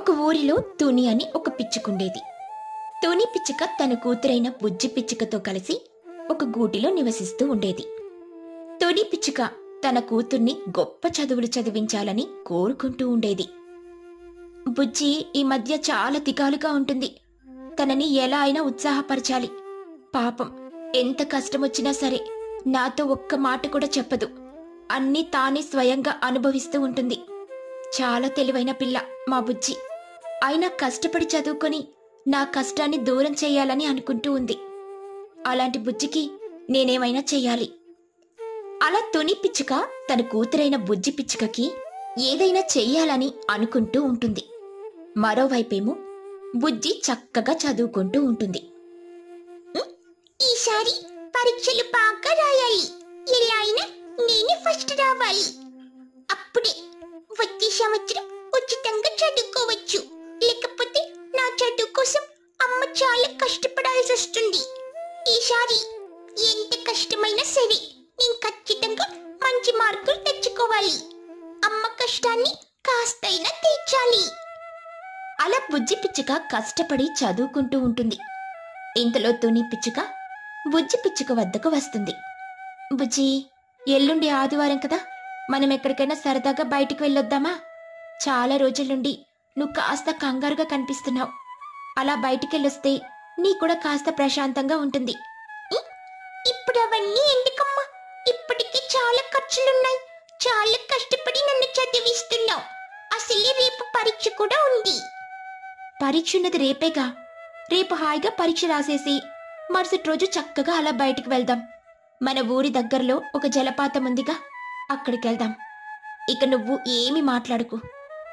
ఒక ఊరిలో తుని అని ఒక పిచ్చుకుండేది. తుని పిచ్చుక తన కూతురైన బుజ్జి పిచ్చుకతో కలిసి ఒక గూటిలో నివసిస్తూ ఉండేది. తుని పిచ్చుక తన కూతుర్ని గొప్ప చదువులు చదివించాలని కోరుకుంటూ ఉండేది. బుజ్జి ఈ మధ్య చాలా తికాలుగా ఉంటుంది. తనని ఎలా అయినా ఉత్సాహపరచాలి. పాపం ఎంత కష్టమొచ్చినా సరే నాతో ఒక్క మాట కూడా చెప్పదు. అన్నీ తానే స్వయంగా అనుభవిస్తూ ఉంటుంది. చాలా తెలివైన పిల్ల మా బుజ్జి. అయినా కష్టపడి చదువుకొని నా కష్టాన్ని దూరం చేయాలని అనుకుంటూ ఉంది. అలాంటి బుజ్జికి నేనేమైనా చెయ్యాలి అలా తుని పిచ్చుక తన కూతురైన బుజ్జి పిచ్చుకకి ఏదైనా చెయ్యాలని అనుకుంటూ ఉంటుంది. మరోవైపేమో బుజ్జి చక్కగా చదువుకుంటూ ఉంటుంది. ఈసారి పరీక్షలు బాగా రాయాలి. ఎలా అయినా నేనే ఫస్ట్ రావాలి. అప్పుడే వచ్చే సంవత్సరం ఉచితంగా చదువుకోవచ్చు. లేకపోతే నా చదువు కోసం అమ్మ చాలా కష్టపడాల్సి వస్తుంది. ఈసారి ఎంత కష్టమైనా సరే నేను ఖచ్చితంగా మంచి మార్కులు తెచ్చుకోవాలి. అమ్మ కష్టాన్ని కాస్తైనా తీర్చాలి. అలా బుజ్జి పిచ్చుక కష్టపడి చదువుకుంటూ ఉంటుంది. ఇంతలో తుని పిచ్చుక బుజ్జి పిచ్చుక వద్దకు వస్తుంది. బుజ్జి ఎల్లుండి ఆదివారం కదా. మనం ఎక్కడికైనా సరదాగా బయటికి వెళ్ళొద్దామా? చాలా రోజుల నుండి నువ్వు కాస్త కంగారుగా కనిపిస్తున్నావు. అలా బయటికి వెళ్ళొస్తే నీ కూడా కాస్త ప్రశాంతంగా ఉంటుంది. ఇప్పుడు అవన్నీ ఎందుకమ్మా? ఇప్పటికీ చాలా ఖర్చులున్నాయి. చాలా కష్టపడి నన్ను చదివిస్తున్నావు. అసలే రేపు పరీక్ష కూడా ఉంది. పరీక్ష ఉన్నది రేపేగా. రేపు హాయిగా పరీక్ష రాసేసి మరుసటి రోజు చక్కగా అలా బయటికి వెళ్దాం. మన ఊరి దగ్గరలో ఒక జలపాతం ఉందిగా. అక్కడికి వెళ్దాం ఇక నువ్వు ఏమి మాట్లాడుకు.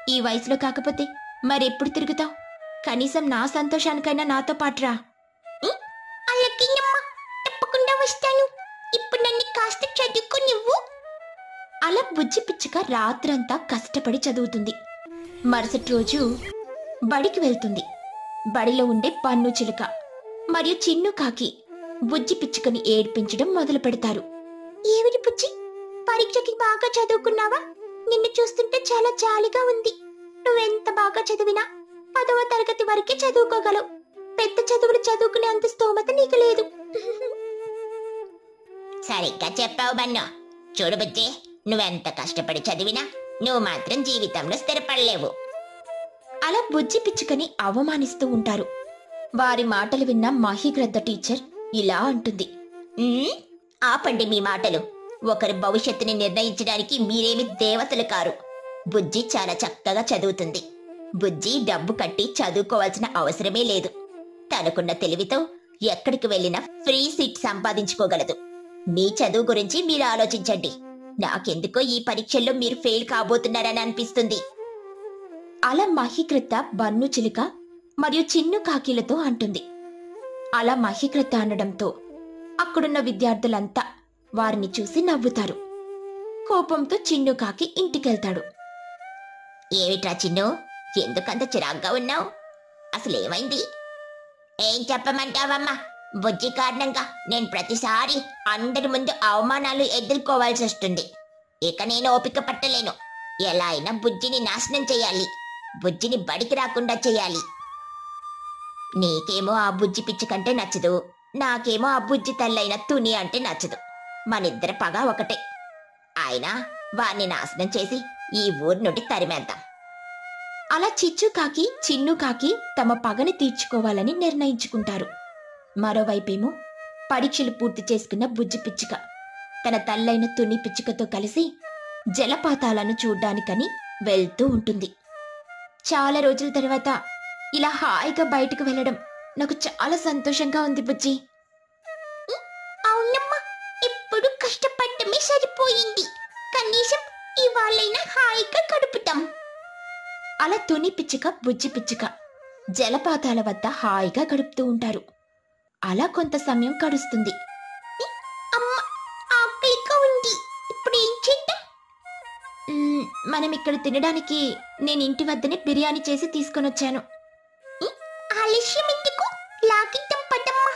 ఈ వయసులో కాకపోతే మరెప్పుడు తిరుగుతావు? కనీసం నా సంతోషానికైనా నాతో పాటురా. తప్పకుండా వస్తాను. ఇప్పుడు నన్ను కాస్త చదువుకో నువ్వు. అలా బుజ్జి పిచ్చుక రాత్రంతా కష్టపడి చదువుతుంది. మరుసటి రోజు బడికి వెళ్తుంది. బడిలో ఉండే పన్ను చిలుక మరియు చిన్ను కాకి బుజ్జి పిచ్చుకని ఏడ్పించడం మొదలు పెడతారు ఏమిటి బుజ్జి? పరీక్షకి బాగా చదువుకున్నావా? నిన్ను చూస్తుంటే చాలా జాలిగా ఉంది. నువ్వెంత బాగా చదివినా పదవ తరగతి వరకే చదువుకోగలవు. పెద్ద చదువులు చదువుకునే అంత స్తోమత నీకు లేదు. సరిగ్గా చెప్పావు బన్ను. చూడు బుజ్జి నువ్వెంత కష్టపడి చదివినా నువ్వు మాత్రం జీవితంలో స్థిరపడలేవు. అలా బుజ్జి పిచ్చుకని అవమానిస్తూ ఉంటారు. వారి మాటలు విన్న మహిగ్రద్ద టీచర్ ఇలా అంటుంది. ఆపండి మీ మాటలు. ఒకరి భవిష్యత్తుని నిర్ణయించడానికి మీరేమి దేవతలు కారు. బుజ్జి చాలా చక్కగా చదువుతుంది. బుజ్జి డబ్బు కట్టి చదువుకోవాల్సిన అవసరమే లేదు. తనకున్న తెలివితో ఎక్కడికి వెళ్ళినా ఫ్రీ సీట్ సంపాదించుకోగలదు. మీ చదువు గురించి మీరు ఆలోచించండి. నాకెందుకో ఈ పరీక్షల్లో మీరు ఫెయిల్ కాబోతున్నారని అనిపిస్తుంది. అలా మహికృత బన్ను చిలుక మరియు చిన్ను కాకిలతో అంటుంది. అలా మహికృత అనడంతో అక్కడున్న విద్యార్థులంతా వారిని చూసి నవ్వుతారు కోపంతో చిన్ను కాకి ఇంటికెళ్తాడు. ఏమిట్రా చిన్ను? ఎందుకంత చిరాగ్గా ఉన్నావు? అసలేమైంది ఏం చెప్పమంటావమ్మా? బుజ్జి కారణంగా నేను ప్రతిసారి అందరి ముందు అవమానాలు ఎదుర్కోవాల్సి వస్తుంది. ఇక నేను ఓపిక పట్టలేను. ఎలా అయినా బుజ్జిని నాశనం చేయాలి. బుజ్జిని బడికి రాకుండా చేయాలి. నీకేమో ఆ బుజ్జి పిచ్చి కంటే నచ్చదు. నాకేమో ఆ బుజ్జి తల్లైన తుని అంటే నచ్చదు. మనిద్దరి పగ ఒకటే. అయినా వాణ్ణి నాశనం చేసి ఈ ఊరి నుండి తరిమేద్దాం. అలా చిచ్చు కాకి చిన్ను కాకి తమ పగని తీర్చుకోవాలని నిర్ణయించుకుంటారు. మరోవైపేమో పరీక్షలు పూర్తి చేసుకున్న బుజ్జి పిచ్చుక తన తల్లైన తుని పిచ్చుకతో కలిసి జలపాతాలను చూడ్డానికని వెళ్తూ ఉంటుంది. చాలా రోజుల తర్వాత ఇలా హాయిగా బయటకు వెళ్ళడం నాకు చాలా సంతోషంగా ఉంది బుజ్జి. కష్టపడటమే సరిపోయింది. కనీసం ఇవాళైనా హాయిగా గడుపుతాం. అలా తుని పిచ్చుక బుజ్జి పిచ్చుక జలపాతాల వద్ద హాయిగా గడుపుతూ ఉంటారు. అలా కొంత సమయం గడుస్తుంది. ఉంది. ఇప్పుడు ఏం మనం ఇక్కడ తినడానికి నేను ఇంటి వద్దనే బిర్యానీ చేసి తీసుకొని వచ్చాను ఆలస్యం ఎందుకు? లాగిద్దాం పదమ్మా.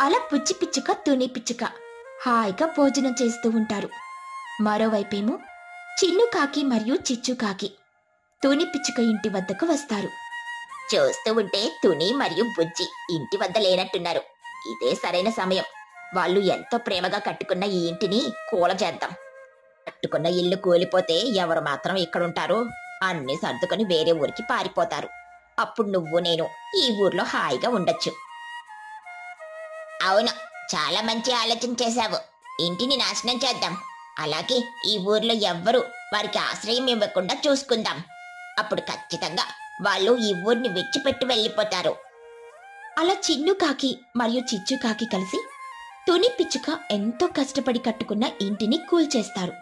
అలా పుచ్చి పిచ్చుక తుని పిచ్చుక హాయిగా భోజనం చేస్తూ ఉంటారు. మరోవైపేమో చిన్ను కాకి మరియు చిచ్చు కాకి తుని పిచ్చుక ఇంటి వద్దకు వస్తారు. చూస్తూ ఉంటే తుని మరియు బుజ్జి ఇంటి వద్ద లేనట్టున్నారు. ఇదే సరైన సమయం. వాళ్ళు ఎంతో ప్రేమగా కట్టుకున్న ఈ ఇంటిని కూలచేద్దాం కట్టుకున్న ఇల్లు కూలిపోతే ఎవరు మాత్రం ఇక్కడుంటారు? అన్ని సర్దుకొని వేరే ఊరికి పారిపోతారు. అప్పుడు నువ్వు నేను ఈ ఊర్లో హాయిగా ఉండొచ్చు. అవును. చాలా మంచి ఆలోచన చేశావు. ఇంటిని నాశనం చేద్దాం. అలాగే ఈ ఊర్లో ఎవ్వరు వారికి ఆశ్రయం ఇవ్వకుండా చూసుకుందాం. అప్పుడు ఖచ్చితంగా వాళ్ళు ఈ ఊరిని విడిచిపెట్టి వెళ్ళిపోతారు. అలా చిన్ను కాకి మరియు చిచ్చు కాకి కలిసి తుని పిచ్చుక ఎంతో కష్టపడి కట్టుకున్న ఇంటిని కూల్చేస్తారు.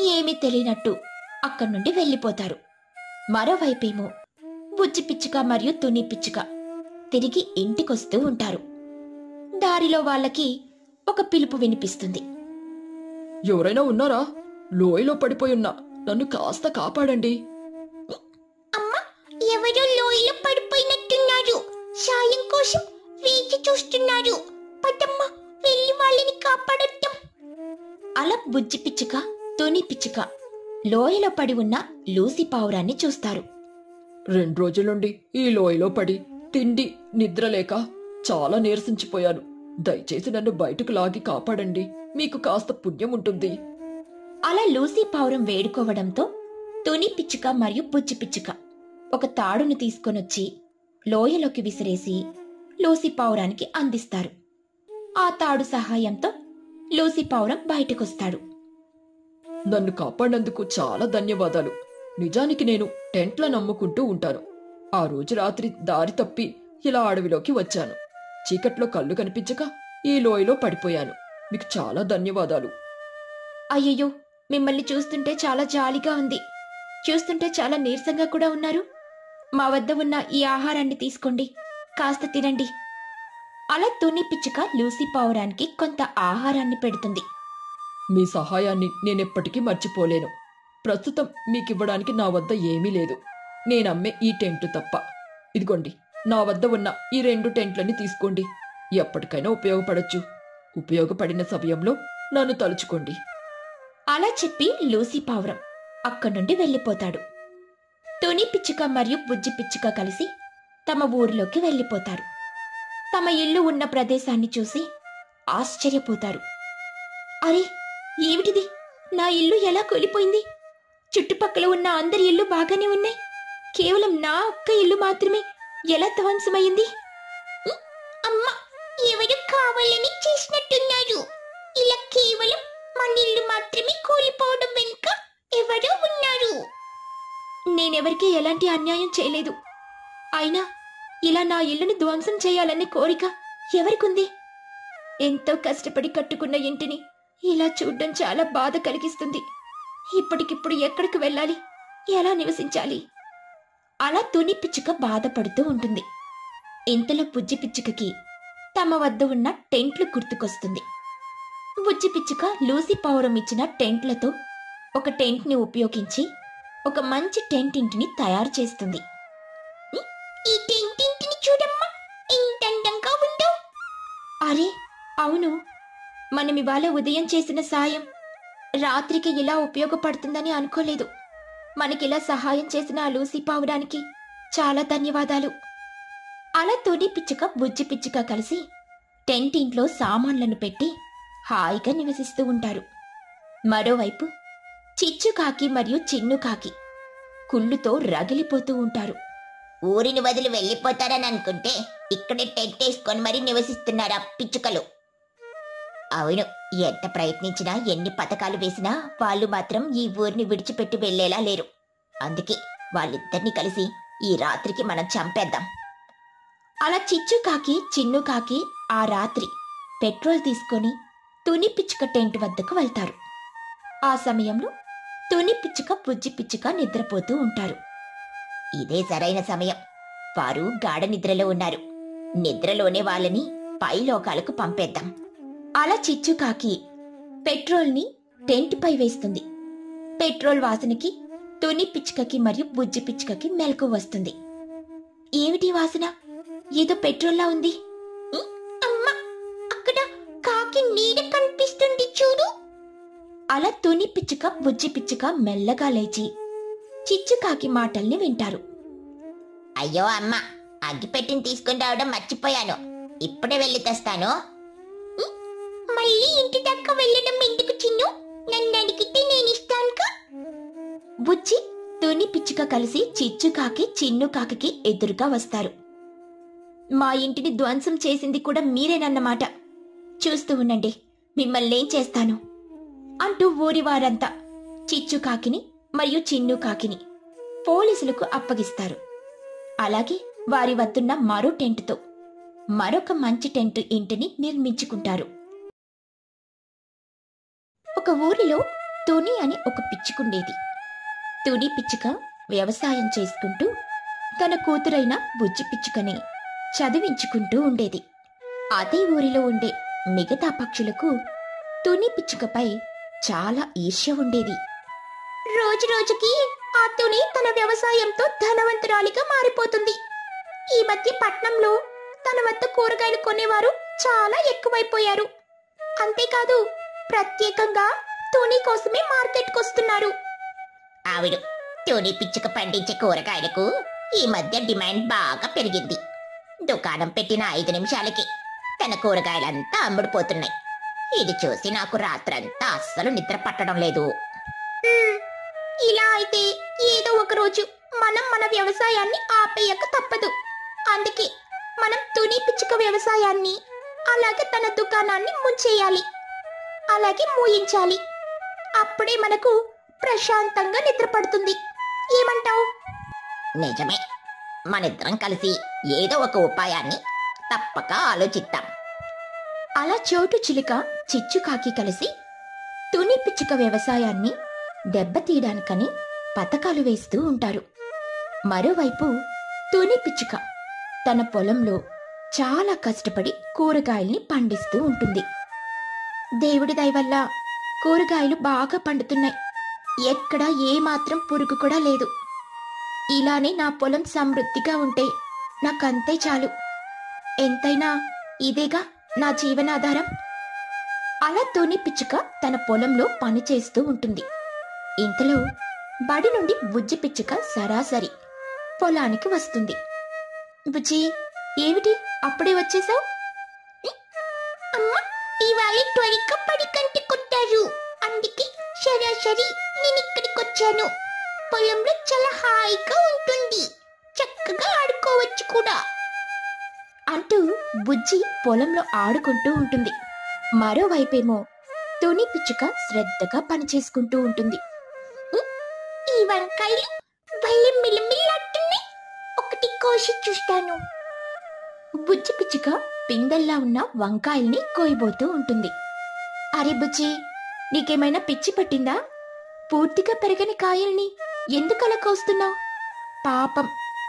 ఏమీ తెలియనట్టు అక్కడి నుండి వెళ్ళిపోతారు. మరోవైపేమో బుజ్జి పిచ్చుక మరియు తుని పిచ్చుక తిరిగి ఇంటికొస్తూ ఉంటారు. దారిలో వాళ్ళకి ఒక పిలుపు వినిపిస్తుంది. ఎవరైనా ఉన్నారా? లోయలో పడిపోయున్నా. నన్ను కాస్త కాపాడండి. అమ్మ ఎవరో లోయలో పడిపోయినట్టున్నారు. సాయం కోసం వేచి చూస్తున్నారు. పదమ్మ వెళ్ళి వాళ్ళని కాపాడొద్దాం అలా బుజ్జి పిచ్చుక తుని పిచ్చుక లోయలో పడి ఉన్న లూసి పావురాన్ని చూస్తారు. రెండు రోజుల నుండి ఈ లోయలో పడి తిండి నిద్ర లేక చాలా నీరసించిపోయాను. దయచేసి నన్ను బయటకు లాగి కాపాడండి. మీకు కాస్త పుణ్యం ఉంటుంది. అలా లూసీ పావురం వేడుకోవడంతో తుని పిచ్చుక మరియు బుజ్జి పిచ్చుక ఒక తాడును తీసుకొనొచ్చి లోయలోకి విసిరేసి లూసీ పావురానికి అందిస్తారు. ఆ తాడు సహాయంతో లూసీ పావురం బయటకొస్తాడు. నన్ను కాపాడినందుకు చాలా ధన్యవాదాలు. నిజానికి నేను టెంట్ల నమ్ముకుంటూ ఉంటాను. ఆ రోజు రాత్రి దారి తప్పి ఇలా అడవిలోకి వచ్చాను. చీకట్లో కళ్ళు కనిపించక ఈ లోయలో పడిపోయాను. మీకు చాలా ధన్యవాదాలు. అయ్యయ్యో మిమ్మల్ని చూస్తుంటే చాలా జాలిగా ఉంది. చూస్తుంటే చాలా నీరసంగా కూడా ఉన్నారు. మా వద్ద ఉన్న ఈ ఆహారాన్ని తీసుకోండి. కాస్త తినండి. అలా తుని పిచ్చుక లూసీ పావురానికి కొంత ఆహారాన్ని పెడుతుంది. మీ సహాయాన్ని నేనెప్పటికీ మర్చిపోలేను. ప్రస్తుతం మీకివ్వడానికి నా వద్ద ఏమీ లేదు. నేనమ్మే ఈ టెంట్ తప్ప. ఇదిగోండి. నా వద్ద ఉన్న ఈ రెండు టెంట్లని తీసుకోండి. ఎప్పటికైనా ఉపయోగపడొచ్చు. ఉపయోగపడిన సమయంలో నన్ను తలుచుకోండి. అలా చెప్పి లూసీ పావురం అక్కడి నుండి వెళ్ళిపోతాడు. తుని పిచ్చుక మరియు బుజ్జి పిచ్చుక కలిసి తమ ఊరిలోకి వెళ్ళిపోతారు. తమ ఇల్లు ఉన్న ప్రదేశాన్ని చూసి ఆశ్చర్యపోతారు. అరే ఏమిటిది? నా ఇల్లు ఎలా కూలిపోయింది? చుట్టుపక్కల ఉన్న అందరి ఇల్లు బాగానే ఉన్నాయి. కేవలం నా ఒక్క ఇల్లు మాత్రమే. ఎలా ధ్వంసమైంది అమ్మ ఎవరు కావాలని చేసినట్టున్నారు ఇలా కేవలం మన ఇల్లు మాత్రమే కూలిపోవడం వెనుక ఎవరో ఉన్నారు. నేనెవరికీ ఎలాంటి అన్యాయం చేయలేదు. అయినా ఇలా నా ఇల్లుని ధ్వంసం చేయాలనే కోరిక ఎవరికుంది? ఎంతో కష్టపడి కట్టుకున్న ఇంటిని ఇలా చూడ్డం చాలా బాధ కలిగిస్తుంది. ఇప్పటికిప్పుడు ఎక్కడికి వెళ్ళాలి? ఎలా నివసించాలి? అలా తుని పిచ్చుక బాధపడుతూ ఉంటుంది. ఇంతలో బుజ్జి పిచ్చుకకి తమ వద్ద ఉన్న టెంట్లు గుర్తుకొస్తుంది. బుజ్జి పిచ్చుక లూసి పౌరం ఇచ్చిన టెంట్లతో ఒక టెంట్ని ఉపయోగించి ఒక మంచి టెంట్ ఇంటిని తయారు చేస్తుంది. ఈ టెంట్ ఇంటిని చూడమ్మా ఎంత అందంగా ఉందో! అరే అవును. మనం ఇవాళ ఉదయం చేసిన సాయం రాత్రికి ఇలా ఉపయోగపడుతుందని అనుకోలేదు. మనకిలా సహాయం చేసిన ఆ లూసి పావడానికి చాలా ధన్యవాదాలు. అలా తొడి పిచ్చుక బుజ్జి పిచ్చుక కలిసి టెంట్ ఇంట్లో సామాన్లను పెట్టి హాయిగా నివసిస్తూ ఉంటారు. మరోవైపు చిచ్చు కాకి మరియు చిన్ను కాకి కుళ్ళుతో రగిలిపోతూ ఉంటారు. ఊరిని వదిలి వెళ్ళిపోతారని అనుకుంటే ఇక్కడే టెంట్ వేసుకొని మరీ నివసిస్తున్నారా పిచ్చుకలు. అవును. ఎంత ప్రయత్నించినా ఎన్ని పథకాలు వేసినా వాళ్ళు మాత్రం ఈ ఊరిని విడిచిపెట్టి వెళ్ళేలా లేరు. అందుకే వాళ్ళిద్దరిని కలిసి ఈ రాత్రికి మనం చంపేద్దాం. అలా చిచ్చు కాకి చిన్ను కాకి ఆ రాత్రి పెట్రోల్ తీసుకొని తుని పిచ్చుక టెంట్ వద్దకు వెళ్తారు. ఆ సమయంలో తుని పిచ్చుక బుజ్జి పిచ్చుక నిద్రపోతూ ఉంటారు. ఇదే సరైన సమయం. వారు గాఢ నిద్రలో ఉన్నారు. నిద్రలోనే వాళ్ళని పై లోకాలకు పంపేద్దాం. అలా చిచ్చుకాకి పెట్రోల్ని టెంట్పై వేస్తుంది. పెట్రోల్ వాసనకి తుని పిచ్చుకకి మరియు బుజ్జి పిచ్చుకకి మెలకు వస్తుంది. ఏమిటి వాసన? ఏదో పెట్రోల్లా ఉంది. అమ్మ! అక్కడ కాకి నీడ కనిపిస్తుంది చూడు! అలా తుని పిచ్చుక బుజ్జి పిచ్చుక మెల్లగా లేచి చిచ్చుకాకి మాటల్ని వింటారు. అయ్యో అమ్మ! అగ్గిపెట్టిని తీసుకుని రావడం మర్చిపోయాను. ఇప్పుడే వెళ్ళి తెస్తాను. ఇంటి దాకా వెళ్ళడం ఎందుకు చిన్ను? నన్ను అడిగితే నేను ఇస్తానుగా? బుజ్జి తుని పిచ్చుక కలిసి చిచ్చుకాకి చిన్నుకాకి ఎదురుగా వస్తారు. మా ఇంటిని ధ్వంసం చేసింది కూడా మీరేనన్నమాట. చూస్తూ ఉండండి మిమ్మల్ని ఏం చేస్తాను? అంటూ ఊరి వారంతా చిచ్చుకాకిని మరియు చిన్ను కాకిని పోలీసులకు అప్పగిస్తారు. అలాగే వారి వద్దున్న మరో టెంట్తో మరొక మంచి టెంట్ ఇంటిని నిర్మించుకుంటారు. ఒక ఊరిలో తుని అని ఒక పిచ్చుకుండేది. తుని పిచ్చుక వ్యవసాయం చేసుకుంటూ తన కూతురైన బుజ్జి పిచ్చుకని చదివించుకుంటూ ఉండేది. అదే ఊరిలో ఉండే మిగతా పక్షులకు తుని పిచ్చుకపై చాలా ఈర్ష్య ఉండేది. రోజు రోజుకి ఆ తుని తన వ్యవసాయంతో ధనవంతురాలిగా మారిపోతుంది. ఈ మధ్య పట్నంలో తన వద్ద కూరగాయలు కొనేవారు చాలా ఎక్కువైపోయారు. అంతేకాదు ప్రత్యేకంగా తుని కోసమే మార్కెట్కి వస్తున్నారు ఆవిడ తుని పిచ్చుక పండించే కూరగాయలకు ఈ మధ్య డిమాండ్ బాగా పెరిగింది. దుకాణం పెట్టిన ఐదు నిమిషాలకి తన కూరగాయలంతా అమ్ముడుపోతున్నాయి. ఇది చూసి నాకు రాత్రంతా అస్సలు నిద్ర పట్టడం లేదు. ఇలా అయితే ఏదో ఒక రోజు మనం మన వ్యవసాయాన్ని ఆపేయక తప్పదు. అందుకే మనం తుని పిచ్చుక వ్యవసాయాన్ని అలాగే తన దుకాణాన్ని ముంచేయాలి. అలాగే మూయించాలి. అప్పుడే మనకు ప్రశాంతంగా నిద్ర పడుతుంది ఏమంటావు? నిజమే. మనిద్దరం కలిసి ఏదో ఒక ఉపాయాన్ని తప్పక ఆలోచిద్దాం. అలా చోటు చిలుక చిచ్చుకాకి కలిసి తుని పిచ్చుక వ్యవసాయాన్ని దెబ్బతీయడానికని పథకాలు వేస్తూ ఉంటారు. మరోవైపు తుని పిచ్చుక తన పొలంలో చాలా కష్టపడి కూరగాయల్ని పండిస్తూ ఉంటుంది. దేవుడి దయవల్ల కూరగాయలు బాగా పండుతున్నాయి. ఎక్కడా ఏమాత్రం పురుగు కూడా లేదు. ఇలానే నా పొలం సమృద్ధిగా ఉంటే నాకంతే చాలు. ఎంతైనా ఇదేగా నా జీవనాధారం? అలా తోని పిచ్చుక తన పొలంలో పని చేస్తూ ఉంటుంది. ఇంతలో బడి నుండి బుజ్జి పిచ్చుక సరాసరి పొలానికి వస్తుంది. బుజ్జి ఏమిటి? అప్పుడే వచ్చేసావు? అమ్మా! ఇవాళ త్వరగా పడి కంటి కొట్టారు. అందుకే సరాసరి నేను ఇక్కడికి వచ్చాను. పొలంలో చాలా హాయిగా ఉంటుంది. చక్కగా ఆడుకోవచ్చు కూడా. అంటూ బుజ్జి పొలంలో ఆడుకుంటూ ఉంటుంది. మరోవైపేమో తుని పిచ్చుక శ్రద్ధగా పనిచేసుకుంటూ ఉంటుంది. ఈ వంకాయలు భలే మిలమిల్లాడుతున్నాయి ఒకటి కోసి చూస్తాను. బుజ్జి పిచ్చుక పిందెల్లా ఉన్న వంకాయల్ని కోయబోతూ ఉంటుంది. అరే బుజ్జి నీకేమైనా పిచ్చి పట్టిందా? పూర్తిగా పెరగని కాయల్ని ఎందుకలా కోస్తున్నావు? పాపం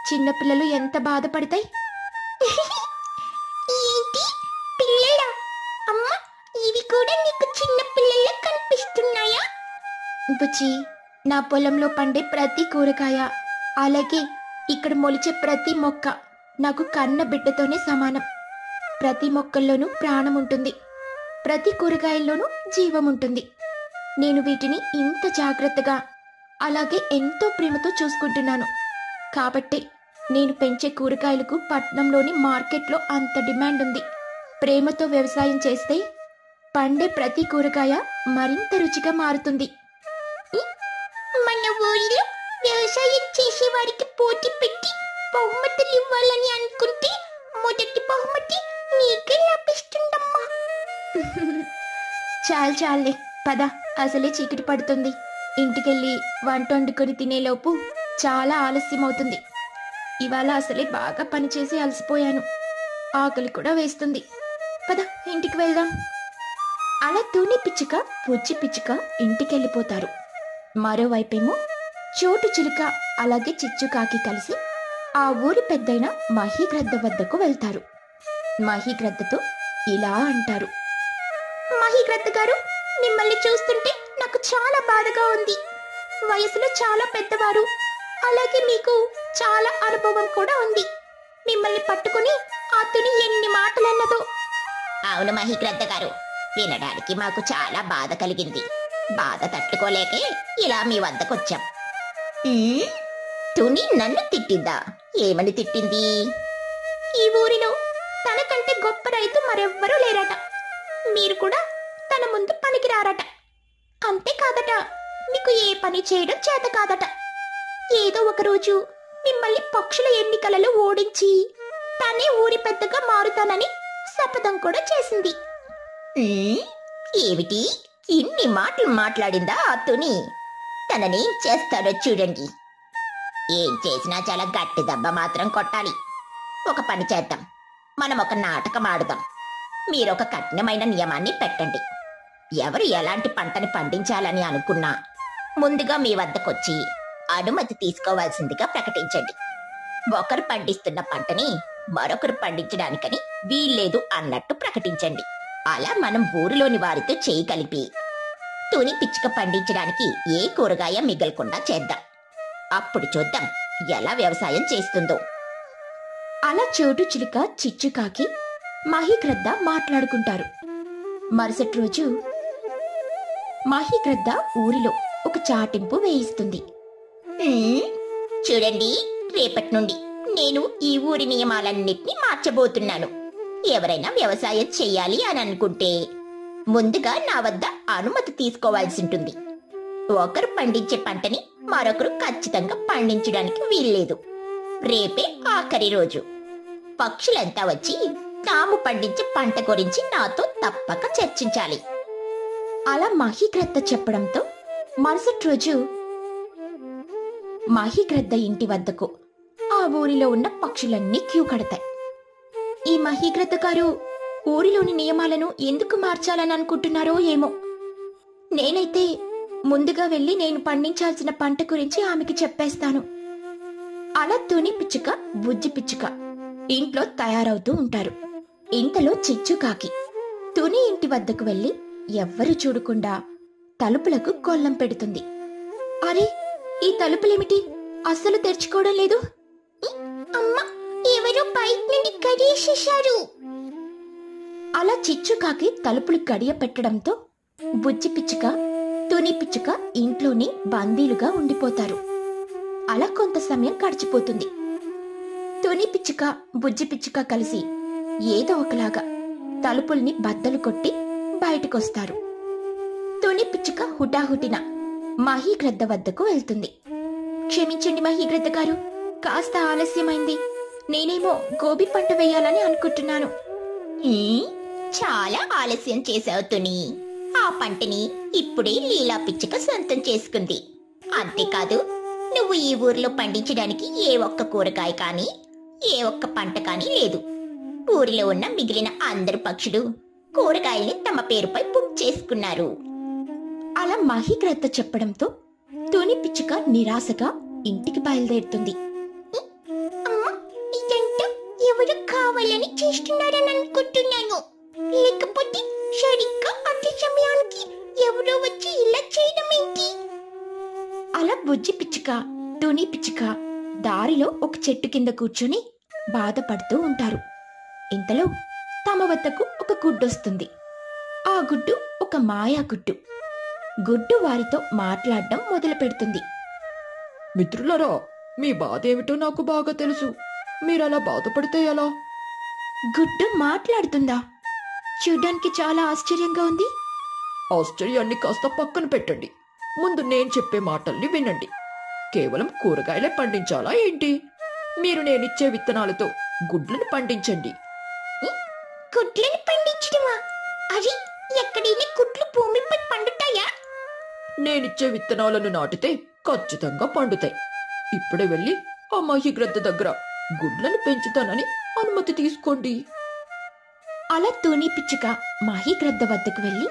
చిన్నపిల్లలు ఎంత బాధపడతాయి? ఏంటి? పిల్లల? అమ్మ ఇవి కూడా నీకు చిన్న కనిపిస్తున్నాయా? బుజ్జి నా పొలంలో పండే ప్రతి కూరగాయ అలాగే ఇక్కడ మొలిచే ప్రతి మొక్క నాకు కన్న బిడ్డతోనే సమానం. ప్రతి మొక్కల్లోనూ ప్రాణం ఉంటుంది ప్రతి కూరగాయల్లోనూ జీవం ఉంటుంది నేను వీటిని ఇంత జాగ్రత్తగా అలాగే ఎంతో ప్రేమతో చూసుకుంటున్నాను. కాబట్టి నేను పెంచే కూరగాయలకు పట్నంలోని మార్కెట్లో అంత డిమాండ్ ఉంది ప్రేమతో వ్యవసాయం చేస్తే పండే ప్రతి కూరగాయ మరింత రుచిగా మారుతుంది. మన ఊళ్ళో వ్యవసాయం చేసే వారికి పోటీ పెట్టి బహుమతులు ఇవ్వాలని అనుకుంటే మొదటి బహుమతి నీకే లభిస్తుందమ్మా. చాలు చాలే పద. అసలే చీకటి పడుతుంది. ఇంటికెళ్ళి వంట వండుకొని తినేలోపు చాలా ఆలస్యం అవుతుంది ఇవాళ అసలే బాగా పనిచేసి అలసిపోయాను. ఆకలి కూడా వేస్తుంది. పద ఇంటికి వెళ్దాం. అలా తూని పిచ్చుక పుచ్చి పిచ్చుక ఇంటికెళ్ళిపోతారు. మరోవైపేమో చోటు చిలుక అలాగే చిచ్చుకాకి కలిసి ఆ ఊరి పెద్దయిన మహిగ్రద్ద వద్దకు వెళ్తారు. మహిగ్రద్దతో ఇలా అంటారు. మహిగ్రద్ద గారు మిమ్మల్ని చూస్తుంటే నాకు చాలా బాధగా ఉంది. వయసులో చాలా పెద్దవారు అలాగే మీకు చాలా అనుభవం కూడా ఉంది. మిమ్మల్ని పట్టుకుని ఆ తుని ఎన్ని మాటలన్నదో. అవును మహిగ్రద్ద గారు వినడానికి మాకు చాలా బాధ కలిగింది. బాధ తట్టుకోలేకే ఇలా మీ వద్దకొచ్చాం. తుని నన్ను తిట్టిందా? ఏమని తిట్టింది? ఈ ఊరిలో తనకంటే గొప్ప రైతు మరెవ్వరూ లేరట. మీరు కూడా తన ముందు పనికిరారట అంతేకాదట మీకు ఏ పని చేయడం చేత కాదట. ఏదో ఒకరోజు మిమ్మల్ని పక్షుల ఎన్నికలలో ఓడించి తనే ఊరి పెద్దగా మారుతానని శపథం కూడా చేసింది. ఏమిటి? ఇన్ని మాటలు మాట్లాడిందా అతుని? తుని తననేం చేస్తాడో చూడండి. ఏం చేసినా చాలా గట్టి దెబ్బ మాత్రం కొట్టాలి. ఒక పని చేద్దాం. మనం ఒక నాటకం ఆడుదాం. మీరొక కఠినమైన నియమాన్ని పెట్టండి. ఎవరు ఎలాంటి పంటని పండించాలని అనుకున్నా ముందుగా మీ వద్దకొచ్చి అనుమతి తీసుకోవాల్సిందిగా ప్రకటించండి. ఒకరు పండిస్తున్న పంటని మరొకరు పండించడానికని వీల్లేదు అన్నట్టు ప్రకటించండి. అలా మనం ఊరిలోని వారితో చేయి కలిపి తుని పిచ్చుక పండించడానికి ఏ కూరగాయ మిగలకుండా చేద్దాం. అప్పుడు చూద్దాం ఎలా వ్యవసాయం చేస్తుందో. అలా చోటు చిలుక చిచ్చుకాకి మహిగ్రద్ద మాట్లాడుకుంటారు. మరుసటి రోజు మహిగ్రద్ద ఊరిలో ఒక చాటింపు వేయిస్తుంది. చూడండి రేపటి నుండి నేను ఈ ఊరి నియమాలన్నిటినీ మార్చబోతున్నాను. ఎవరైనా వ్యవసాయం చెయ్యాలి అని అనుకుంటే ముందుగా నా వద్ద అనుమతి తీసుకోవాల్సి ఉంటుంది. ఒకరు పండించే పంటని మరొకరు ఖచ్చితంగా పండించడానికి వీల్లేదు. రేపే ఆఖరి రోజు. పక్షులంతా వచ్చి తాము పండించే పంట గురించి నాతో తప్పక చర్చించాలి. అలా మహిగ్రద్ద చెప్పడంతో మరుసటి రోజు మహిగ్రద్ద ఇంటి వద్దకు ఆ ఊరిలో ఉన్న పక్షులన్నీ క్యూ కడతాయి. ఈ మహిగ్రద్ద గారు ఊరిలోని నియమాలను ఎందుకు మార్చాలని అనుకుంటున్నారో ఏమో. నేనైతే ముందుగా వెళ్ళి నేను పండించాల్సిన పంట గురించి ఆమెకి చెప్పేస్తాను. అలా తుని పిచ్చుక బుజ్జి పిచ్చుక ఇంట్లో తయారవుతూ ఉంటారు. ఇంతలో చిచ్చుకాకి తుని ఇంటి వద్దకు వెళ్ళి ఎవ్వరు చూడకుండా తలుపులకు కొల్లం పెడుతుంది. అరే ఈ తలుపులేమిటి? అస్సలు తెరుచుకోవడం లేదు. అమ్మ ఎవరో బయట నుండి గడియేసేశారు అలా చిచ్చుకాకి తలుపులు గడియ పెట్టడంతో బుజ్జి పిచ్చుక తుని పిచ్చుక ఇంట్లోనే బందీలుగా ఉండిపోతారు. అలా కొంత సమయం గడిచిపోతుంది. తుని పిచ్చుక బుజ్జి పిచ్చుక కలిసి ఏదో ఒకలాగా తలుపుల్ని బద్దలు కొట్టి బయటకొస్తారు. తుని పిచ్చుక హుటాహుటిన మహీగ్రద్ద వద్దకు వెళ్తుంది. క్షమించండి మహీగ్రద్ద గారు కాస్త ఆలస్యమైంది. నేనేమో గోబీ పంట వేయాలని అనుకుంటున్నాను. చాలా ఆలస్యం చేసావు తుని. ఆ పంటని ఇప్పుడే లీలా పిచ్చుక సొంతం చేసుకుంది. అంతేకాదు నువ్వు ఈ ఊర్లో పండించడానికి ఏ ఒక్క కూరగాయ కానీ ఏ ఒక్క పంట కానీ లేదు. ఊరిలో ఉన్న మిగిలిన అందరు పక్షులు కూరగాయల్ని తమ పేరుపై బుక్ చేసుకున్నారు. అలా మహీగ్రద్ద చెప్పడంతో తుని పిచ్చుక నిరాశగా ఇంటికి బయలుదేరుతుంది. ఇదంతా ఎవరు కావాలని చేస్తున్నారని అనుకుంటున్నాను. లేకపోతే సరిగ్గా అదే సమయానికి ఎవరో వచ్చి ఇలా చేయడం ఏంటి? అలా బుజ్జి పిచ్చుక తుని పిచ్చుక దారిలో ఒక చెట్టు కింద కూర్చొని బాధపడుతూ ఉంటారు. ఇంతలో తమ వద్దకు ఒక గుడ్డొస్తుంది. ఆ గుడ్డు ఒక మాయా గుడ్డు. గుడ్డు వారితో మాట్లాడడం మొదలు పెడుతుంది మిత్రులరా మీ బాధ ఏమిటో నాకు బాగా తెలుసు. మీరలా బాధపడితే ఎలా? గుడ్డు మాట్లాడుతుందా? చూడ్డానికి చాలా ఆశ్చర్యంగా ఉంది. ఆశ్చర్యాన్ని కాస్త పక్కన పెట్టండి. ముందు నేను చెప్పే మాటల్ని వినండి. కేవలం కూరగాయలే పండించాలా ఏంటి? మీరు నేనిచ్చే విత్తనాలతో గుడ్లను పండించండి. గుడ్లను పండించడమా? అది ఎక్కడైనా గుడ్లు భూమిపై పండుతాయా? నేనిచ్చే విత్తనాలను నాటితే ఖచ్చితంగా పండుతాయి. ఇప్పుడే వెళ్ళి ఆ మహిగ్రద్ద దగ్గర గుడ్లను పెంచుతానని అనుమతి తీసుకోండి. అలా తుని పిచ్చుక మహిగ్రద్ద వద్దకు వెళ్ళి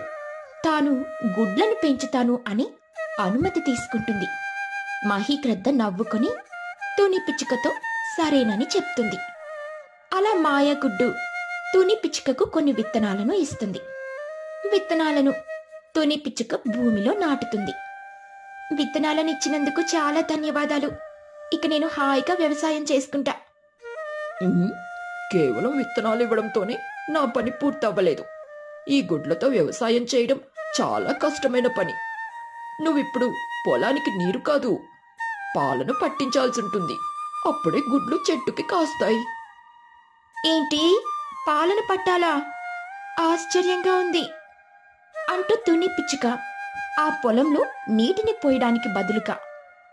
తాను గుడ్లను పెంచుతాను అని అనుమతి తీసుకుంటుంది. మహిగ్రద్ద నవ్వుకొని తుని పిచ్చుకతో సరేనని చెప్తుంది. అలా మాయగుడ్డు తుని పిచ్చుకకు కొన్ని విత్తనాలను ఇస్తుంది. విత్తనాలను తుని పిచ్చుక భూమిలో నాటుతుంది. విత్తనాలను ఇచ్చినందుకు చాలా ధన్యవాదాలు. ఇక నేను హాయిగా వ్యవసాయం చేసుకుంటా. కేవలం విత్తనాలు ఇవ్వడంతోనే నా పని పూర్తవ్వలేదు. ఈ గుడ్లతో వ్యవసాయం చేయడం చాలా కష్టమైన పని. నువ్విప్పుడు పొలానికి నీరు కాదు పాలను పట్టించాల్సి ఉంటుంది. అప్పుడే గుడ్లు చెట్టుకి కాస్తాయి. ఏంటి? పాలను పట్టాలా? ఆశ్చర్యంగా ఉంది. అంటూ తుని పిచ్చుక ఆ పొలంలో నీటిని పోయడానికి బదులుగా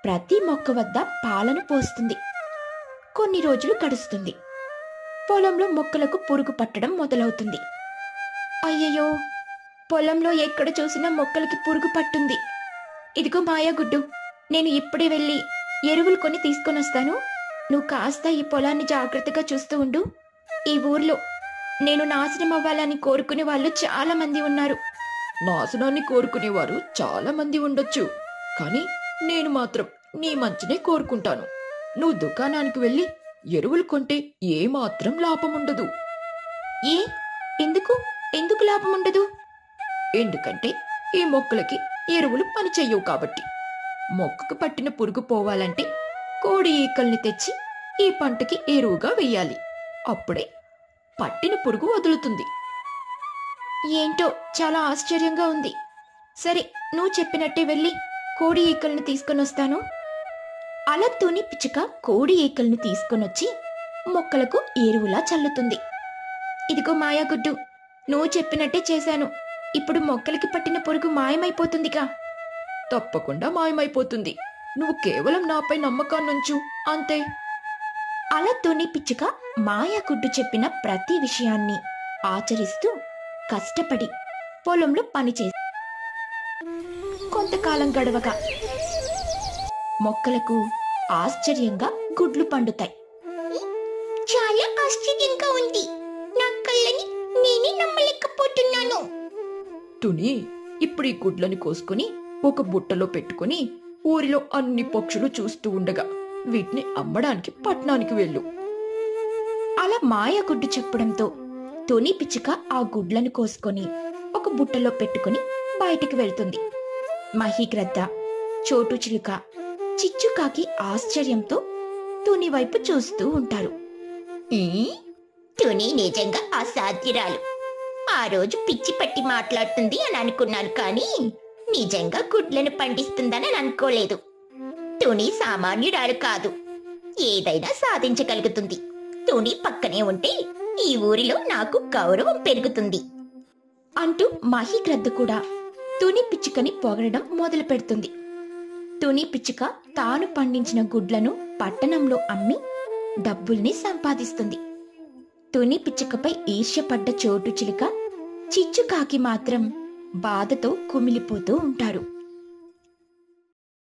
ప్రతి మొక్క వద్ద పాలను పోస్తుంది. కొన్ని రోజులు గడుస్తుంది. పొలంలో మొక్కలకు పురుగు పట్టడం మొదలవుతుంది. అయ్యయ్యో! పొలంలో ఎక్కడ చూసినా మొక్కలకి పురుగు పట్టుంది. ఇదిగో మాయాగుడ్డు నేను ఇప్పుడే వెళ్ళి ఎరువులు కొని తీసుకొని వస్తాను నువ్వు కాస్త ఈ పొలాన్ని జాగ్రత్తగా చూస్తూ ఉండు. ఈ ఊర్లో నేను నాశనం అవ్వాలని కోరుకునే వాళ్ళు చాలా మంది ఉన్నారు. నాశనాన్ని కోరుకునేవారు చాలా మంది ఉండొచ్చు. కానీ నేను మాత్రం నీ మంచినే కోరుకుంటాను. నువ్వు దుకాణానికి వెళ్ళి ఎరువులు కొంటే ఏమాత్రం లాభం ఉండదు ఏ? ఎందుకు? ఎందుకు లాభం ఉండదు ఎందుకంటే ఈ మొక్కలకి ఎరువులు పని చెయ్యవు కాబట్టి. మొక్కకు పట్టిన పురుగు పోవాలంటే కోడి ఈకల్ని తెచ్చి ఈ పంటకి ఎరువుగా వెయ్యాలి. అప్పుడే పట్టిన పురుగు వదులుతుంది. ఏంటో చాలా ఆశ్చర్యంగా ఉంది. సరే నువ్వు చెప్పినట్టే వెళ్ళి కోడి ఈకల్ని తీసుకొని వస్తాను అలా పిచ్చుక కోడి ఈకల్ని తీసుకొనొచ్చి మొక్కలకు ఎరువులా చల్లుతుంది. ఇదిగో మాయాగుడ్డు నువ్వు చెప్పినట్టే చేశాను. ఇప్పుడు మొక్కలకి పట్టిన పురుగు మాయమైపోతుందిగా. తప్పకుండా మాయమైపోతుంది. నువ్వు కేవలం నాపై నమ్మకాన్నుంచు అంతే. అలా పిచ్చుక మాయాగుడ్డు చెప్పిన ప్రతి విషయాన్ని ఆచరిస్తూ కష్టపడి పొలంలో పనిచేసి కొంతకాలం గడవగా మొక్కలకు ఆశ్చర్యంగా గుడ్లు పండుతాయి. చాలా ఆశ్చర్యంగా ఉంది. నా కళ్ళని నేనే నమ్మలేకపోతున్నాను. తుని ఇప్పుడు ఈ గుడ్లని కోసుకుని ఒక బుట్టలో పెట్టుకుని ఊరిలో అన్ని పక్షులు చూస్తూ ఉండగా వీటిని అమ్మడానికి పట్నానికి వెళ్ళు. అలా మాయాగుడ్డు చెప్పడంతో తుని పిచ్చుక ఆ గుడ్లను కోసుకొని ఒక బుట్టలో పెట్టుకుని బయటికి వెళ్తుంది. మహీగ్రద్ద చోటు చిలుక చిచ్చుకాకి ఆశ్చర్యంతో తుని వైపు చూస్తూ ఉంటారు. తుని నిజంగా అసాధ్యురాలు. ఆ రోజు పిచ్చి పట్టి మాట్లాడుతుంది అని అనుకున్నాను కానీ నిజంగా గుడ్లను పండిస్తుందని అనుకోలేదు. తుని సామాన్యురాలు కాదు. ఏదైనా సాధించగలుగుతుంది. తుని పక్కనే ఉంటే ఈ ఊరిలో నాకు గౌరవం పెరుగుతుంది. అంటూ మహీగ్రద్ద కూడా తుని పిచ్చుకని పొగడడం మొదలు పెడుతుంది తుని పిచ్చుక తాను పండించిన గుడ్లను పట్టణంలో అమ్మి డబ్బుల్ని సంపాదిస్తుంది. తుని పిచ్చుకపై ఈర్ష్యపడ్డ చోటు చిలుక చిచ్చుకాకి మాత్రం బాధతో కుమిలిపోతూ ఉంటారు